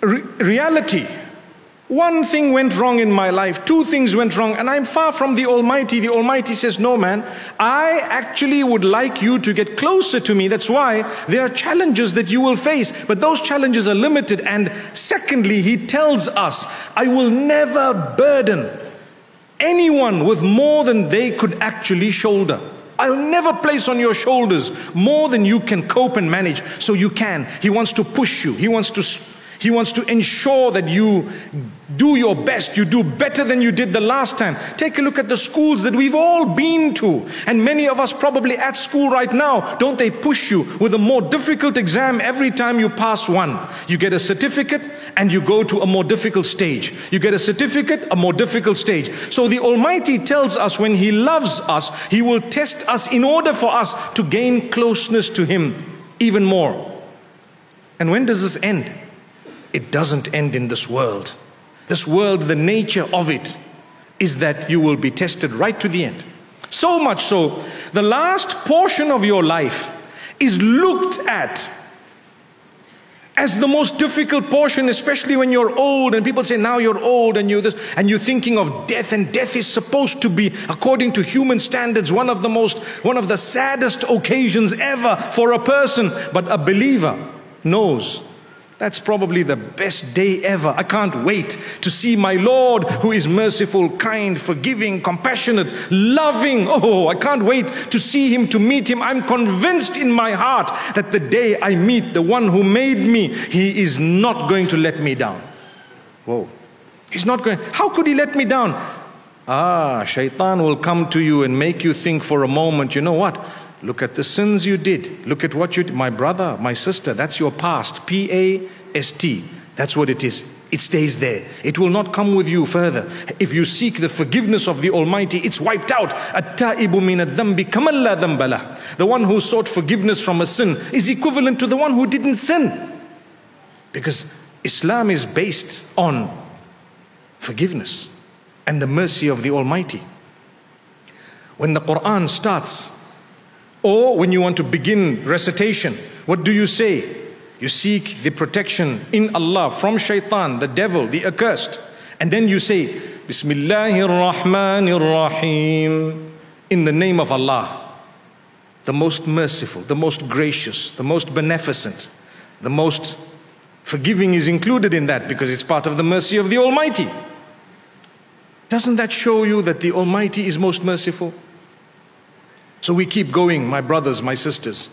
re- reality. One thing went wrong in my life, two things went wrong, and I'm far from the Almighty. The Almighty says, No, man, I actually would like you to get closer to me. That's why there are challenges that you will face, but those challenges are limited. And secondly, He tells us, I will never burden anyone with more than they could actually shoulder. I'll never place on your shoulders more than you can cope and manage. So you can. He wants to push you. He wants to he wants to ensure that you do your best, you do better than you did the last time. Take a look at the schools that we've all been to, and many of us probably at school right now. Don't they push you with a more difficult exam every time you pass one? You get a certificate and you go to a more difficult stage. You get a certificate, a more difficult stage. So the Almighty tells us when He loves us, He will test us in order for us to gain closeness to Him even more. And when does this end? It doesn't end in this world. This world, the nature of it is that you will be tested right to the end. So much so, the last portion of your life is looked at as the most difficult portion, especially when you're old, and people say, now you're old and you're this, and you're thinking of death, and death is supposed to be, according to human standards, one of the most, one of the saddest occasions ever for a person. But a believer knows that's probably the best day ever. I can't wait to see my Lord who is merciful, kind, forgiving, compassionate, loving. Oh, I can't wait to see him, to meet him. I'm convinced in my heart that the day I meet the one who made me, he is not going to let me down. Whoa. He's not going, how could he let me down? Ah, shaitan will come to you and make you think for a moment, you know what? Look at the sins you did. Look at what you did. My brother, my sister, that's your past. P A S T. That's what it is. It stays there. It will not come with you further. If you seek the forgiveness of the Almighty, it's wiped out. The one who sought forgiveness from a sin is equivalent to the one who didn't sin. Because Islam is based on forgiveness and the mercy of the Almighty. When the Quran starts or when you want to begin recitation, what do you say? You seek the protection in Allah from shaitan, the devil, the accursed. And then you say, Bismillahir Rahmanir Rahim, in the name of Allah, the most merciful, the most gracious, the most beneficent, the most forgiving is included in that because it's part of the mercy of the Almighty. Doesn't that show you that the Almighty is most merciful? So we keep going, my brothers, my sisters.